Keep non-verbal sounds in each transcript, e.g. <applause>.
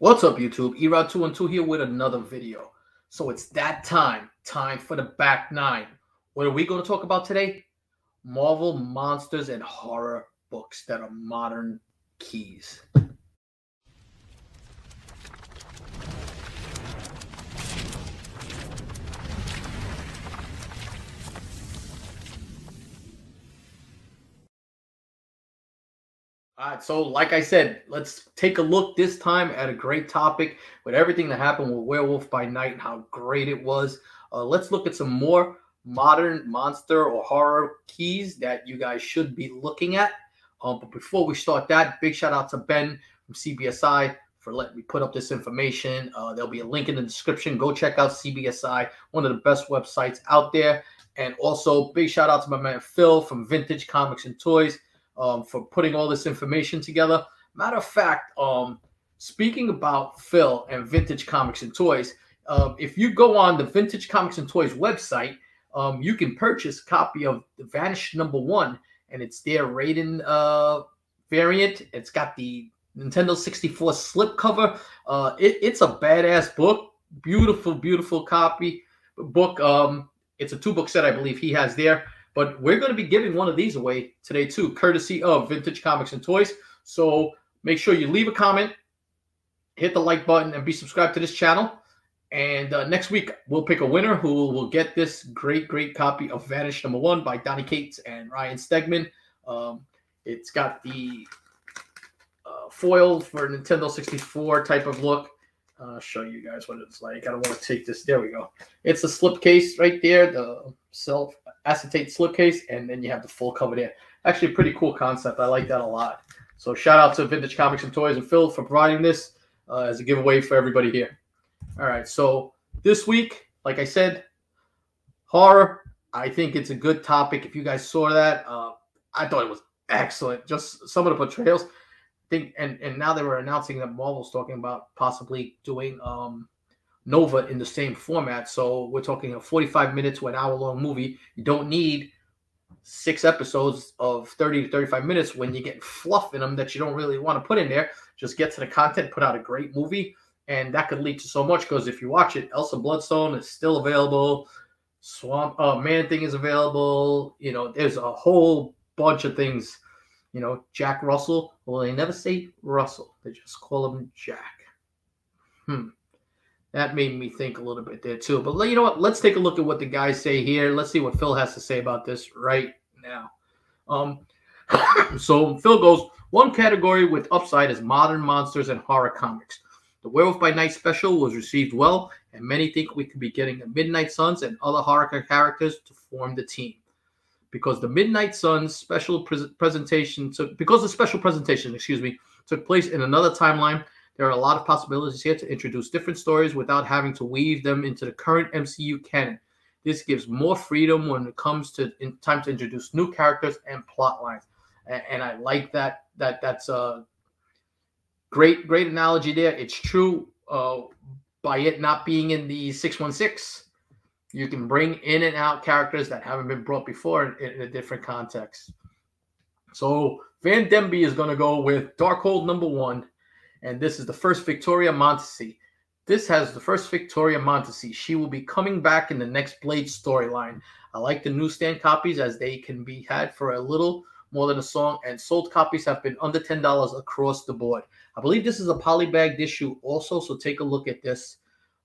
What's up, YouTube? Erod212 here with another video. So it's that time, time for the back nine. What are we going to talk about today? Marvel monsters and horror books that are modern keys. All right, so like I said, let's take a look this time at a great topic with everything that happened with Werewolf by Night and how great it was. Uh, let's look at some more modern monster or horror keys that you guys should be looking at. Um, but before we start that, big shout out to Ben from CBSI for letting me put up this information. Uh, there'll be a link in the description. Go check out CBSI, one of the best websites out there. And also, big shout out to my man Phil from Vintage Comics and Toys um, for putting all this information together. Matter of fact, um, speaking about Phil and Vintage Comics and Toys, um, if you go on the Vintage Comics and Toys website, um, you can purchase a copy of the Vanished Number One, and it's their Raiden uh, variant. It's got the Nintendo 64 slipcover. Uh, it, it's a badass book. Beautiful, beautiful copy book. Um, it's a two book set, I believe he has there. But we're going to be giving one of these away today too, courtesy of Vintage Comics and Toys. So make sure you leave a comment, hit the like button, and be subscribed to this channel. And uh, next week we'll pick a winner who will get this great, great copy of Vanish Number One by Donny Cates and Ryan Stegman. Um, it's got the uh, foil for Nintendo 64 type of look. I'll show you guys what it's like. I don't want to take this. There we go. It's a slipcase right there, the self acetate slipcase, and then you have the full cover there. Actually, a pretty cool concept. I like that a lot. So shout out to Vintage Comics and Toys and Phil for providing this uh, as a giveaway for everybody here. All right, so this week, like I said, horror. I think it's a good topic. If you guys saw that, uh, I thought it was excellent. Just some of the portrayals. I think, and and now they were announcing that Marvel's talking about possibly doing um, Nova in the same format. So we're talking a 45 minutes to an hour long movie. You don't need six episodes of 30 to 35 minutes when you get fluff in them that you don't really want to put in there. Just get to the content, put out a great movie, and that could lead to so much. Because if you watch it, Elsa Bloodstone is still available. Swamp uh, Man Thing is available. You know, there's a whole bunch of things. You know, Jack Russell. Well, they never say Russell. They just call him Jack. Hmm. That made me think a little bit there too. But you know what? Let's take a look at what the guys say here. Let's see what Phil has to say about this right now. Um, <coughs> so Phil goes, one category with upside is modern monsters and horror comics. The Werewolf by Night special was received well, and many think we could be getting the Midnight Suns and other horror characters to form the team. Because the Midnight Suns special pre- presentation took because the special presentation, excuse me, took place in another timeline there are a lot of possibilities here to introduce different stories without having to weave them into the current MCU canon. This gives more freedom when it comes to time to introduce new characters and plot lines. And, and I like that. That that's a great great analogy there. It's true. Uh, by it not being in the 616, you can bring in and out characters that haven't been brought before in, in a different context. So Van Demby is going to go with Darkhold number one and this is the first Victoria Montesi. This has the first Victoria Montesi. She will be coming back in the next Blade storyline. I like the newsstand copies as they can be had for a little more than a song, and sold copies have been under $10 across the board. I believe this is a polybagged issue also, so take a look at this.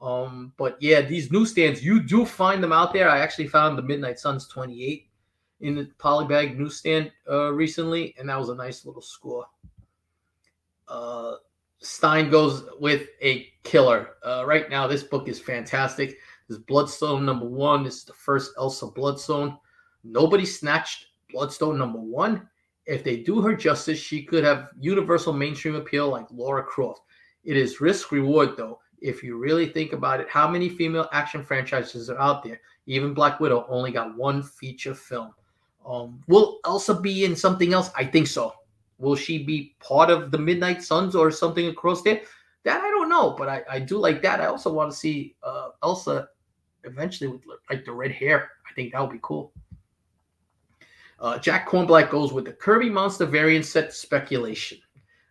Um, but yeah, these newsstands, you do find them out there. I actually found the Midnight Suns 28 in the polybag newsstand uh, recently, and that was a nice little score. Uh, Stein goes with a killer. Uh, right now, this book is fantastic. This Bloodstone number one. This is the first Elsa Bloodstone. Nobody snatched Bloodstone number one. If they do her justice, she could have universal mainstream appeal like Laura Croft. It is risk reward though. If you really think about it, how many female action franchises are out there? Even Black Widow only got one feature film. Um, will Elsa be in something else? I think so. Will she be part of the Midnight Suns or something across there? That I don't know, but I, I do like that. I also want to see uh, Elsa eventually with like the red hair. I think that would be cool. Uh, Jack Cornblack goes with the Kirby Monster variant set speculation.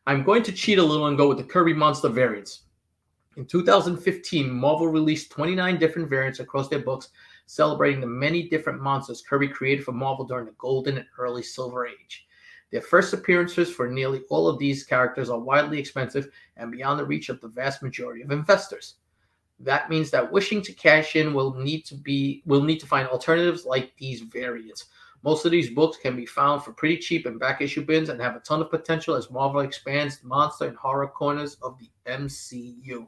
I'm going to cheat a little and go with the Kirby Monster variants. In 2015, Marvel released 29 different variants across their books, celebrating the many different monsters Kirby created for Marvel during the Golden and early Silver Age. Their first appearances for nearly all of these characters are wildly expensive and beyond the reach of the vast majority of investors. That means that wishing to cash in will need to be will need to find alternatives like these variants. Most of these books can be found for pretty cheap in back issue bins and have a ton of potential as Marvel expands the monster and horror corners of the MCU.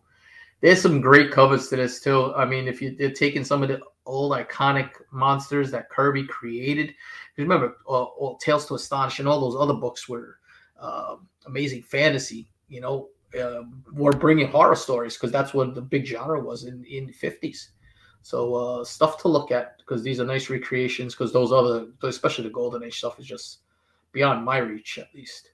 There's some great covers to this too. I mean, if you're taking some of the old iconic monsters that Kirby created, remember, uh, Tales to Astonish and all those other books were uh, amazing fantasy. You know, uh, were bringing horror stories because that's what the big genre was in in the 50s. So uh, stuff to look at because these are nice recreations. Because those other, especially the Golden Age stuff, is just beyond my reach at least.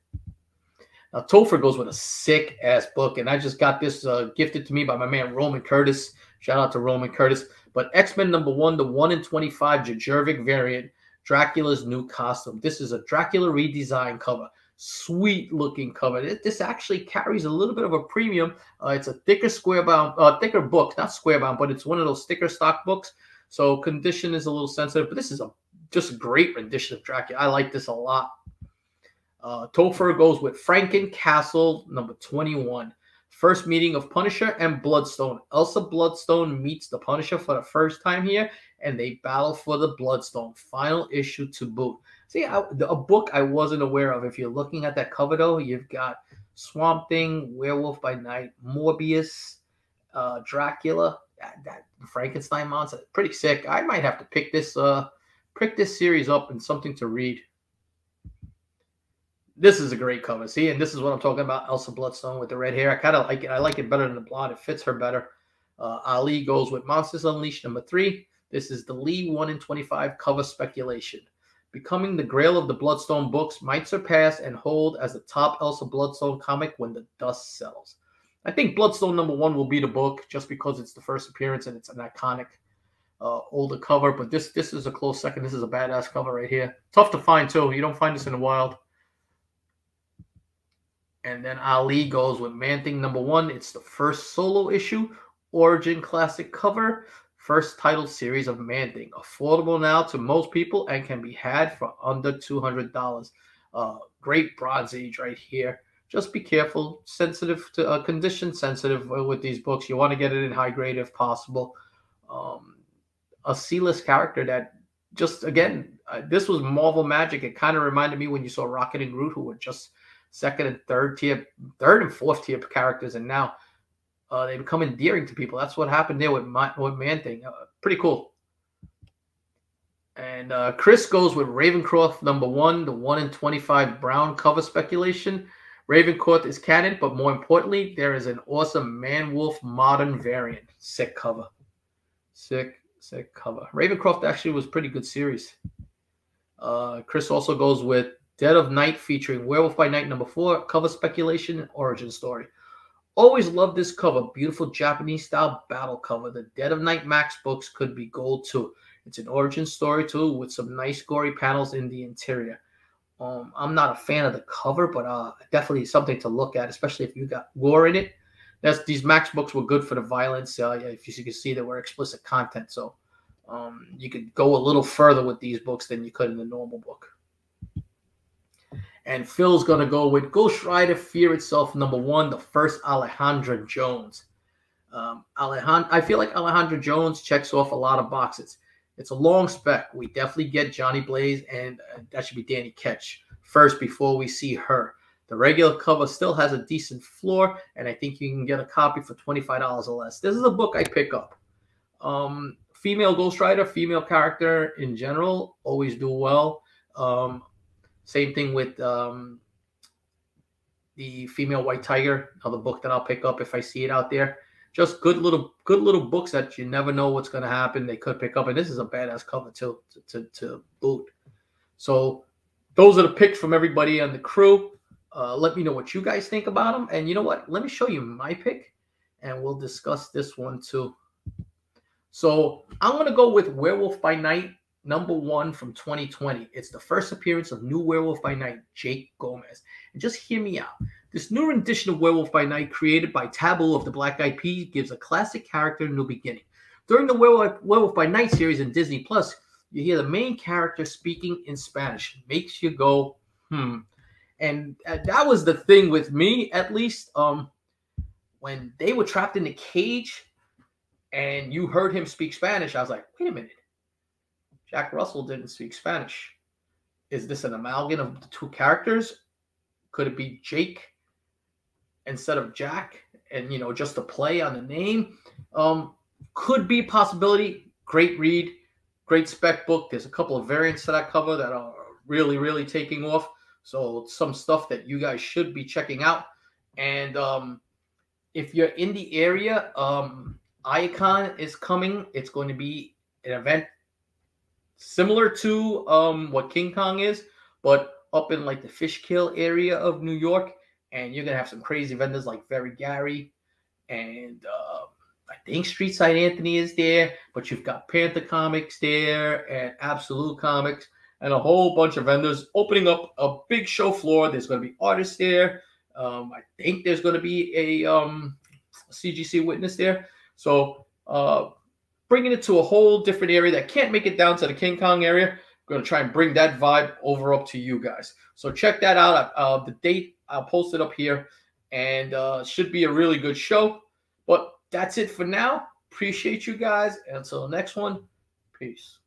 Now Topher goes with a sick ass book, and I just got this uh, gifted to me by my man Roman Curtis. Shout out to Roman Curtis. But X Men number one, the one in twenty five Jurjevic variant, Dracula's new costume. This is a Dracula redesign cover sweet looking cover. This actually carries a little bit of a premium. Uh, it's a thicker square bound, uh, thicker book, not square bound, but it's one of those thicker stock books. So condition is a little sensitive, but this is a just a great rendition of Dracula. I like this a lot. Uh, Topher goes with Franken Castle number 21. First meeting of Punisher and Bloodstone. Elsa Bloodstone meets the Punisher for the first time here, and they battle for the Bloodstone. Final issue to boot. See, I, a book I wasn't aware of. If you're looking at that cover, though, you've got Swamp Thing, Werewolf by Night, Morbius, uh, Dracula, that, that, Frankenstein monster. Pretty sick. I might have to pick this uh pick this series up and something to read. This is a great cover. See, and this is what I'm talking about. Elsa Bloodstone with the red hair. I kind of like it. I like it better than the blonde. It fits her better. Uh, Ali goes with Monsters Unleashed number three. This is the Lee 1 in 25 cover speculation. Becoming the grail of the Bloodstone books might surpass and hold as the top Elsa Bloodstone comic when the dust settles. I think Bloodstone number one will be the book just because it's the first appearance and it's an iconic uh, older cover. But this this is a close second. This is a badass cover right here. Tough to find too. You don't find this in the wild. And then Ali goes with Man Thing number one. It's the first solo issue, Origin Classic cover first title series of Man Thing, affordable now to most people and can be had for under $200. Uh, great Bronze Age right here. Just be careful, sensitive to uh, condition sensitive with these books. You want to get it in high grade if possible. Um, a C-list character that just again, uh, this was Marvel magic. It kind of reminded me when you saw Rocket and Groot, who were just second and third tier, third and fourth tier characters, and now uh, they become endearing to people. That's what happened there with my with Man Thing. Uh, pretty cool. And uh, Chris goes with Ravencroft number one, the one in twenty-five brown cover speculation. Ravencroft is canon, but more importantly, there is an awesome Man Wolf modern variant. Sick cover. Sick, sick cover. Ravencroft actually was pretty good series. Uh, Chris also goes with Dead of Night featuring Werewolf by Night number four, cover speculation, origin story. Always love this cover. Beautiful Japanese style battle cover. The Dead of Night Max books could be gold too. It's an origin story too with some nice gory panels in the interior. Um, I'm not a fan of the cover, but uh, definitely something to look at, especially if you got gore in it. That's these Max books were good for the violence. Uh, if you, you can see, there were explicit content, so um, you could go a little further with these books than you could in the normal book. And Phil's going to go with Ghost Rider Fear Itself, number one, the first Alejandra Jones. Um, I feel like Alejandra Jones checks off a lot of boxes. It's a long spec. We definitely get Johnny Blaze, and uh, that should be Danny Ketch first before we see her. The regular cover still has a decent floor, and I think you can get a copy for $25 or less. This is a book I pick up. Um, female Ghost Rider, female character in general, always do well. Um, same thing with um, the female white tiger, another book that I'll pick up if I see it out there. Just good little good little books that you never know what's going to happen. They could pick up, and this is a badass cover to, to, to boot. So those are the picks from everybody on the crew. Uh, let me know what you guys think about them. And you know what? Let me show you my pick, and we'll discuss this one too. So I'm going to go with Werewolf by Night number one from 2020. It's the first appearance of new Werewolf by Night, Jake Gomez. And just hear me out. This new rendition of Werewolf by Night, created by Taboo of the Black Eyed gives a classic character a new beginning. During the Werewolf, Werewolf by Night series in Disney Plus, you hear the main character speaking in Spanish. Makes you go, hmm. And uh, that was the thing with me, at least. Um, when they were trapped in the cage and you heard him speak Spanish, I was like, wait a minute. Jack Russell didn't speak Spanish. Is this an amalgam of the two characters? Could it be Jake instead of Jack? And you know, just a play on the name. Um, could be possibility. Great read, great spec book. There's a couple of variants that I cover that are really, really taking off. So some stuff that you guys should be checking out. And um, if you're in the area, um, Icon is coming. It's going to be an event similar to um, what KingCon is, but up in like the Fishkill area of New York. And you're gonna have some crazy vendors like Very Gary, and uh, I think Street Side Anthony is there. But you've got Panther Comics there and Absolute Comics and a whole bunch of vendors opening up a big show floor. There's to be artists there. Um, I think there's to be a um, CGC witness there. So uh, bringing it to a whole different area that can't make it down to the KingCon area. I'm going to try and bring that vibe over up to you guys. So check that out. Uh, the date I'll post it up here, and uh, should be a really good show. But that's it for now. Appreciate you guys. Until the next one, peace.